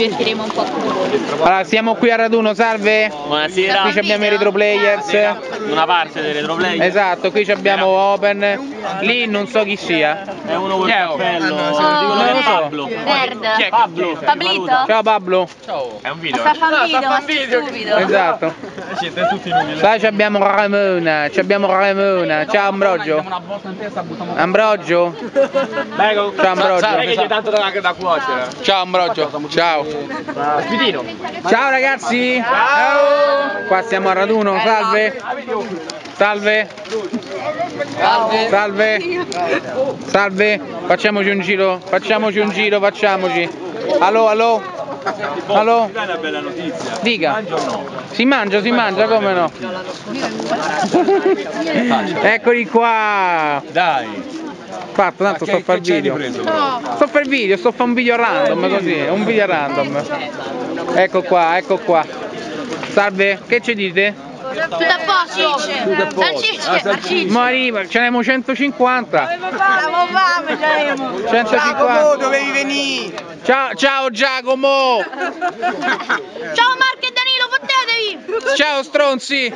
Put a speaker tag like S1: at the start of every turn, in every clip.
S1: divertiremo un po' con voi.
S2: Allora, siamo qui a raduno, salve.
S3: Buonasera.
S2: Qui abbiamo i retro players.
S3: Una parte dei retro play.
S2: Esatto, qui abbiamo Open. Lì non so chi sia.
S3: È uno col
S2: Chi è?
S3: cappello.
S1: Oh,
S3: Dicono che è
S1: eh,
S3: Pablo.
S1: Nerd.
S3: Pablo.
S1: Pablito?
S2: Ciao Pablo.
S3: È un
S1: Sta fan video, stupido.
S2: Esatto.
S3: Siete tutti inutili.
S2: Ci abbiamo Ramona, ci abbiamo Ramona. Ciao Ambrogio. Ambrogio.
S3: Prego.
S2: Ciao Ambrogio.
S3: Sai che c'è tanto da, da cuocere.
S2: Ciao Ambrogio. Ciao. Ciao ragazzi. Ciao. Qua siamo a raduno, salve. Salve. Salve. Salve. Facciamoci un giro, facciamoci un giro, facciamoci. Allo, allo. Allo.
S3: Dai una bella notizia.
S2: Dica.
S3: Mangia o no?
S2: Si mangia, si mangia, come no? Eccoli qua.
S3: Dai.
S2: Fatto, tanto sto a fare il video. Sto a fare video, sto a fare un video random così, un video random. Ecco qua, ecco qua. Salve, che ci dite?
S1: Tutto a posto. Salsicce. Salsicce.
S2: Ma arriva, ce n'abbiamo 150.
S1: Siamo fame, c'avevo.
S2: 150.
S4: dovevi venire!
S2: Ciao, ciao Giacomo.
S1: Ciao Marco e Danilo, fottetevi.
S2: Ciao stronzi.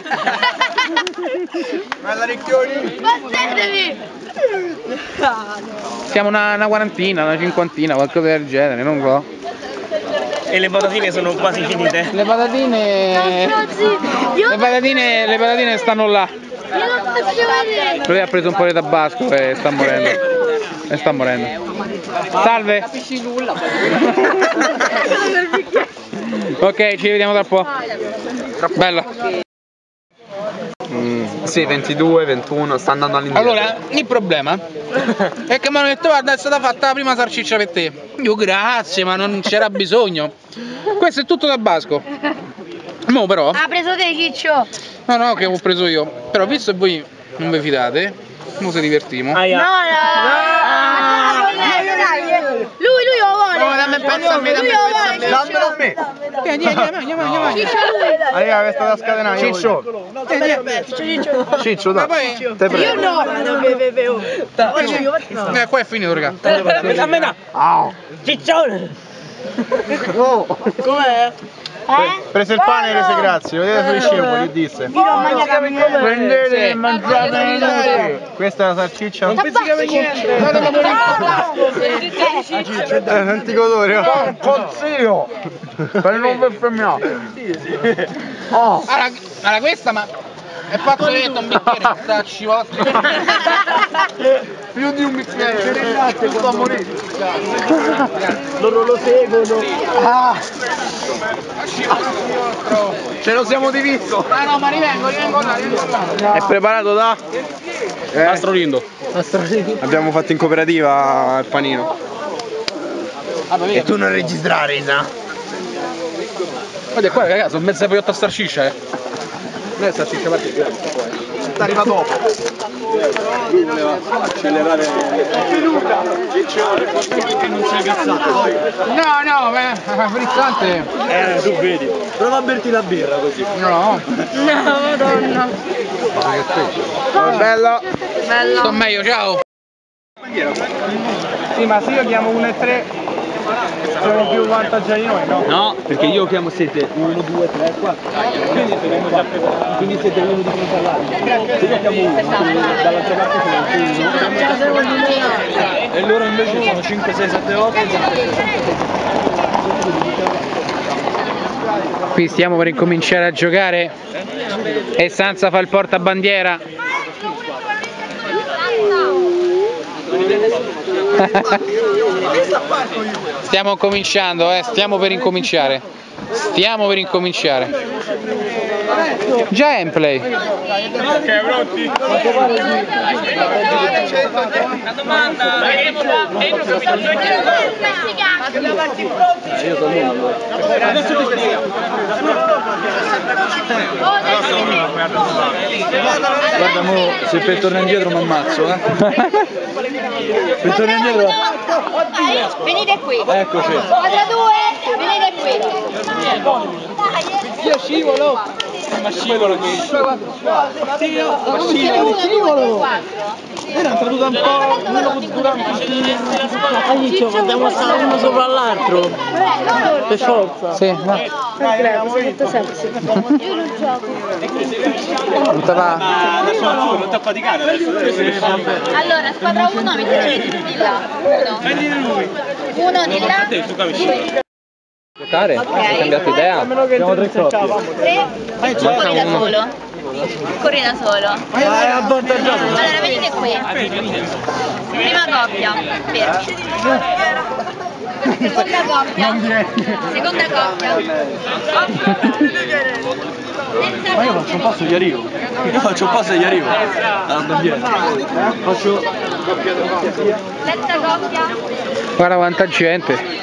S4: Bella Ricchioni!
S1: Fottetevi.
S2: Siamo una, una quarantina, una cinquantina, qualcosa del genere, non so.
S3: E le patatine sono quasi finite.
S2: Le patatine. Le patatine, le patatine stanno là.
S1: non.
S2: Lui ha preso un po' di tabasco e sta morendo. E sta morendo. Salve. ok, ci vediamo tra po'. Bella.
S4: Sì, 22, 21, sta andando all'indietro.
S2: Allora, il problema è che mi hanno detto guarda è stata fatta la prima salsiccia per te. Io grazie, ma non c'era bisogno. Questo è tutto tabasco. Mo però,
S1: Ha preso te, Ciccio.
S2: no no che ho preso io. Però visto che voi non vi fidate, mo se divertimo.
S1: No,
S3: Aia.
S1: no. Dai, dai. Lui, lui lo vuole.
S2: No, dammi un pezzo a me, dammi un pezzo a me.
S1: Ciccio.
S4: Dammelo a me!
S2: Vieni, vieni, vieni, vieni, vieni, vieni.
S1: Ciccio, lui.
S4: Allora, questa da scatenare. Ciccio! Ciccio,
S2: Ma
S4: dai!
S2: poi,
S4: Te prego!
S2: eh, qua è finito, raga.
S3: A me da. Ciccione.
S4: Oh!
S1: Eh?
S4: Preso il pane e rese grazie, vedete sul scemo, che disse? Prendete e mangiate Questa è la salsiccia?
S2: Non pizzica per niente. Guarda come
S4: Eh, non ti godore, oh! Consiglio! Per non bestemmiare! Oh!
S2: Allora, questa ma è fazzoletto un bicchiere, tacci vostri.
S4: Più di un bicchiere! Tutto a morire! Loro lo seguono! Ah! Ce lo siamo diviso!
S2: Ah no, ma rivengo, rivengo là, rivengo là.
S4: È preparato da? Eh,
S3: Astrolindo.
S4: abbiamo fatto in cooperativa il panino.
S2: Vedi,
S4: E tu non registrare, Isa?
S2: guarda qua ragazzi, sono mezza piotta starciscia, eh.
S4: Non è salsiccia partita. Arriva dopo. Accelerare. Che non sei cazzato.
S2: No, no, beh, frizzante.
S3: Eh, tu vedi. Prova a berti la birra così.
S2: No.
S1: No, madonna.
S4: Bello.
S2: Sto meglio, ciao.
S4: Sì, ma se io chiamo 1 e 3 siamo più vantaggiati noi, no?
S3: No, perché io chiamo siete 1, 2, 3, 4. Quindi. Quindi siete uno di fronte all'altro. Se io chiamo uno, dall'altra parte sono uno. E loro invece sono 5, 6, 7, 8.
S2: Qui stiamo per incominciare a giocare e Sanza fa il portabandiera. Stiamo cominciando, eh, stiamo per incominciare. Stiamo per incominciare. Già gameplay.
S3: Guarda mo, se per tornare indietro mi ammazzo, eh. Per tornare indietro.
S1: Venite qui.
S3: Eccoci.
S1: Squadra 2, venite qui.
S2: Io scivolo.
S3: Ma scivolo che
S1: Scivolo.
S3: Era caduta un po'
S5: All'inizio andiamo a stare uno sopra l'altro. Per forza.
S2: Sì, va. Tutta va.
S3: non ti affaticare adesso.
S1: Allora, squadra 1, mettete di là. Uno. Uno di là.
S2: Giocare? Hai cambiato idea?
S3: Abbiamo tre coppie.
S1: Tre. Da solo. Corri da solo.
S3: È avvantaggiato.
S1: Allora, venite qui. Prima coppia. Seconda coppia. Seconda coppia.
S3: Ma io faccio un passo e gli arrivo. Io faccio un passo e gli arrivo. Alla bandiera. Faccio.
S1: Terza coppia.
S2: Guarda quanta gente.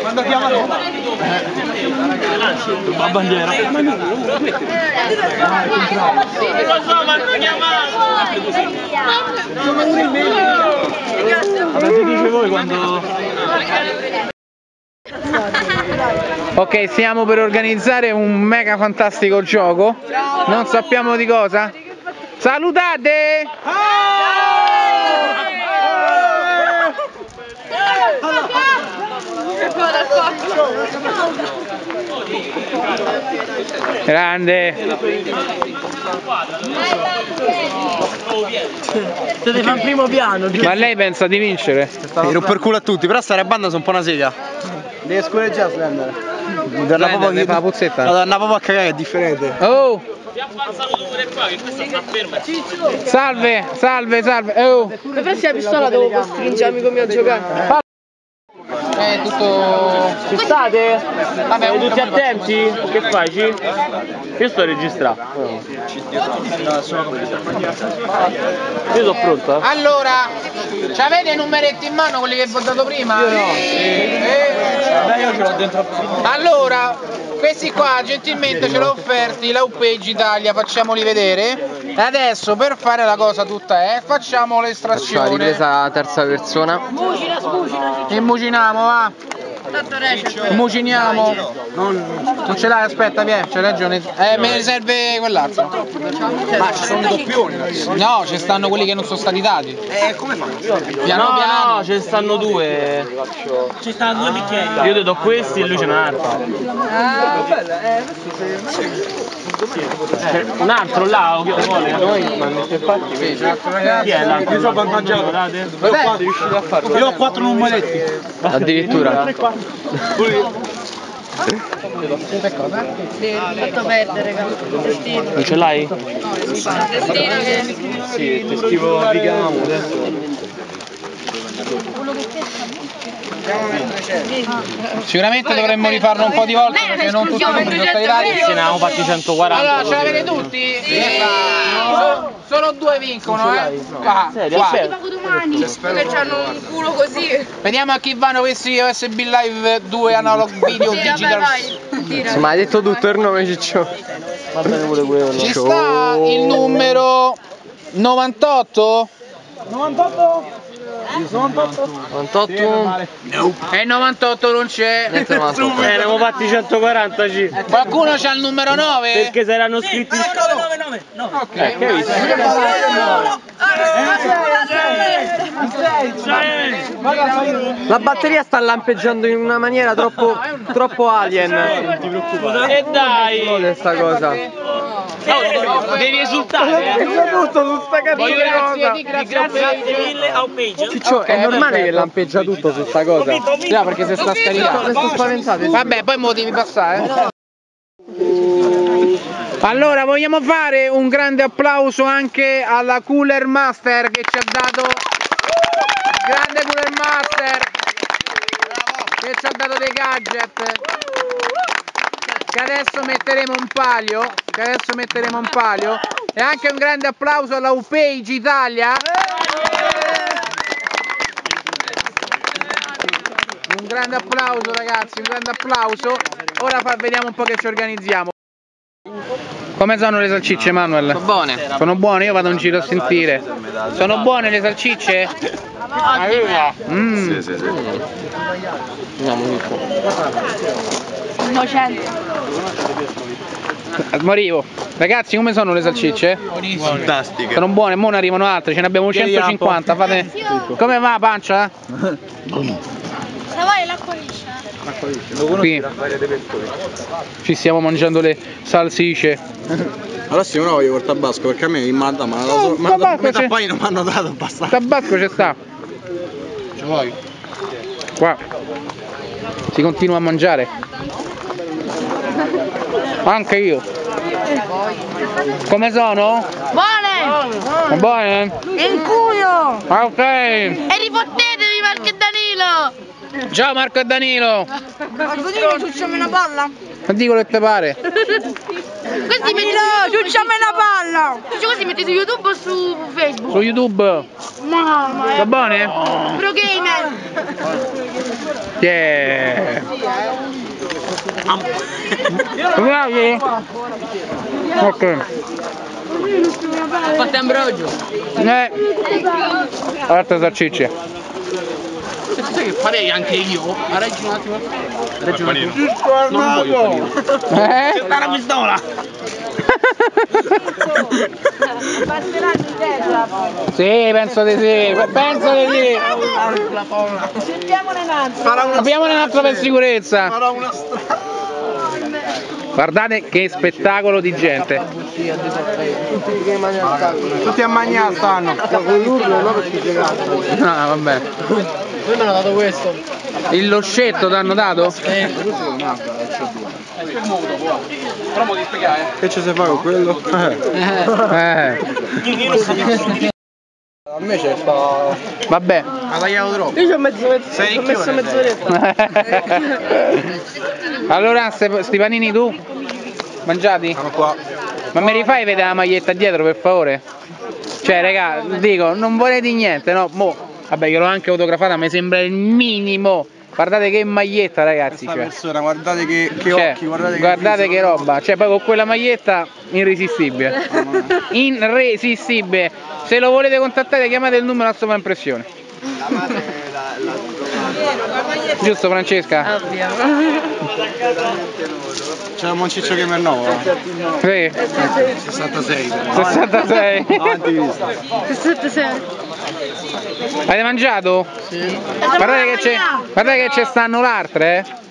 S3: Quando chiamano? La bandiera. Avete dice voi quando.
S2: Ok, stiamo per organizzare un mega fantastico gioco. Non sappiamo di cosa. Salutate! Grande!
S5: Siete fan primo piano, giusto?
S2: Ma lei pensa di vincere?
S3: Mi rompo il culo a tutti, però stare a banda sono un po' una sega. Devi scureggiare Slender. Madonna
S2: Slender, ne fa la puzzetta?
S3: Madonna proprio a cagare è differente.
S2: Oh! Salve, salve, salve! Oh!
S5: Mi pensi la pistola devo costringere amico mio a giocare?
S2: È tutto...
S5: Ci state?
S2: Vabbè,
S5: Siete tutti attenti? Che fai? Ci? Io sto registrando. Io sono pronta.
S2: Allora, ci avete i numeretti in mano quelli che vi ho dato prima? Io no.
S3: io dentro.
S2: Allora, questi qua gentilmente ce l'ho offerti la Upage Italia, facciamoli vedere. E adesso per fare la cosa tutta, eh, facciamo l'estrazione.
S6: la terza persona.
S2: E muciniamo, va. Muciniamo. Non ce l'hai, aspetta, vieni, c'hai ragione. Eh, me ne serve quell'altro.
S3: Ma ci sono i doppioni.
S2: No, ci stanno quelli che non sono stati dati.
S3: Eh, come fanno?
S2: Piano
S5: no,
S2: piano.
S5: no, ce ne stanno due. Ci stanno due bicchieri. Io ti do questi e lui ce n'ha un altro. C'è un altro là, o che vuole? Chi è l'altro?
S3: Io sono avvantaggiato. Io ho quattro numeretti.
S6: Addirittura.
S1: Fatto perdere.
S5: Non ce l'hai?
S1: Destino che...
S3: Sì, ti scrivo Vigamo adesso.
S2: Sicuramente dovremmo rifarlo un po' di volte perché non tutti i numeri sono stati dati.
S5: Se ne avevamo fatti 140.
S2: Allora, ce l'avete tutti? Sì. Solo, solo due vincono, eh?
S5: Serio?
S2: qua.
S5: Aspetta.
S1: Che c'hanno un culo così.
S2: Vediamo a chi vanno questi USB Live 2 Analog Video Digital.
S6: Insomma, hai detto tutto il nome Ciccio.
S5: Va bene pure quello.
S2: Ci sta il numero 98?
S6: 98.
S2: E il 98 non c'è.
S6: 98.
S5: Eh, abbiamo fatti 140
S2: Qualcuno c'ha il numero 9?
S5: Perché saranno scritti.
S2: Ok.
S5: Eh, che hai visto?
S6: La batteria sta lampeggiando in una maniera troppo, troppo alien.
S5: E dai!
S6: Questa cosa.
S5: Oh, devi esultare! eh.
S6: tutto su sta
S2: Di grazie,
S5: mille a un page.
S6: Ciccio, è normale che lampeggia tutto su sta cosa.
S2: No, perché si sta scaricando.
S6: Sto spaventato.
S2: Vabbè, poi mo devi passare. eh. Allora, vogliamo fare un grande applauso anche alla Cooler Master che ci ha dato grande Cooler Master che ci ha dato dei gadget che adesso metteremo un palio che adesso metteremo un palio e anche un grande applauso alla Upage Italia un grande applauso ragazzi un grande applauso ora fa- vediamo un po' che ci organizziamo Come sono le salsicce, Manuel?
S6: Sono buone.
S2: Sono buone, io vado in giro a sentire. Sono buone le salsicce? Mm.
S3: Sì, sì, sì.
S1: Innocente.
S2: Morivo. Ragazzi, come sono le salsicce?
S3: Fantastiche.
S2: Sono buone, mo ne arrivano altre, ce ne abbiamo 150. Fate... Come va pancia?
S1: Se vuoi l'acqua liscia.
S2: Qui. Ci stiamo mangiando le salsicce.
S4: Allora sì, ora voglio col tabasco perché a me mi manda ma
S2: Oh,
S4: ma
S2: tabasco
S4: metà poi non mi hanno dato abbastanza.
S2: tabasco ci sta.
S4: Ci vuoi?
S2: Qua. Si continua a mangiare. Anche io. Come sono?
S1: Buone!
S2: Buone?
S1: In culo!
S2: Ah, ok.
S1: E ripottetevi Marco e Danilo!
S2: Ciao Marco e Danilo.
S1: Marco Danilo, ciucciami una palla!
S2: Non dico che te pare.
S1: Così metti su ciucciami una palla! Così metti su YouTube o su Facebook?
S2: Su YouTube.
S1: Mamma
S2: Va bene?
S1: Pro gamer!
S2: Yeah. Bravi? Ok.
S6: Fate ambrogio.
S2: Eh. Altre salsicce.
S5: Sai che farei anche io? Ma reggi un attimo. Reggi un attimo.
S2: Eh?
S5: Sta la pistola!
S2: Sì, penso di sì. Penso di sì. Abbiamone un altro per sicurezza. Guardate che spettacolo di gente.
S4: Tutti a mangiare stanno.
S2: Ah, vabbè.
S6: Lui mi hanno dato questo.
S2: Il loscetto ti hanno dato?
S5: Però mo ti spiegare.
S4: Che ci si fa con quello?
S2: Eh.
S4: Invece sta.
S2: Vabbè.
S4: Ha tagliato troppo.
S6: Io ci ho messo, mezzo,
S4: Sei
S6: ci ho messo mezz'oretta.
S2: allora, ste- sti panini tu? Mangiati?
S4: Sono qua.
S2: Ma mi rifai vedere la maglietta dietro per favore? Cioè, raga, dico, non volete niente, no? Mo, vabbè, io l'ho anche fotografata, mi sembra il minimo. Guardate che maglietta, ragazzi.
S4: Questa
S2: Cioè.
S4: persona, guardate che, che
S2: Cioè,
S4: occhi, guardate che
S2: guardate
S4: viso.
S2: che roba, cioè poi con quella maglietta irresistibile. Irresistibile. Se lo volete contattare chiamate il numero a sovraimpressione. Giusto Francesca?
S4: C'è un Monciccio Gamer nuovo.
S2: Sì.
S4: eh. 66.
S2: 66.
S4: Avanti vista.
S2: Avete mangiato? Sì. Guardate che c'è. Guardate che ci stanno l'altre, eh?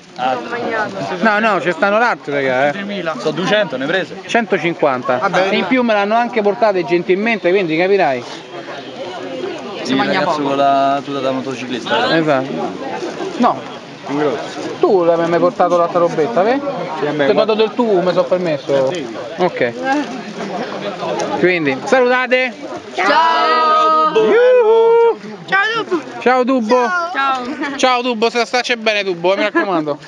S2: No, no, ci stanno l'altre, raga, eh.
S3: Sono 200, ne prese?
S2: 150.
S4: Vabbè.
S2: E in più me l'hanno anche portate gentilmente, quindi capirai.
S3: Sì, ragazzo con la tuta da motociclista.
S2: Esatto. No. Tu l'hai mai portato l'altra robetta, vedi? Ti ho dato del tuo, mi sono permesso. Ok. Quindi, salutate.
S1: Ciao!
S2: Yuhu.
S1: Ciao
S2: Dubbo.
S1: Ciao!
S2: Ciao Dubbo, se stacci bene Dubbo, mi raccomando.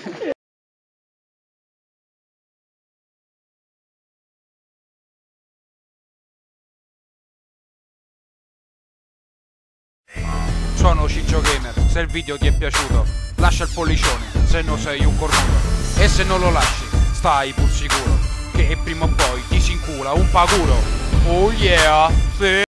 S2: Sono Ciccio Gamer, se il video ti è piaciuto lascia il pollicione, se no sei un cornuto E se non lo lasci, stai pur sicuro Che prima o poi ti si incula un paguro Oh yeah, sì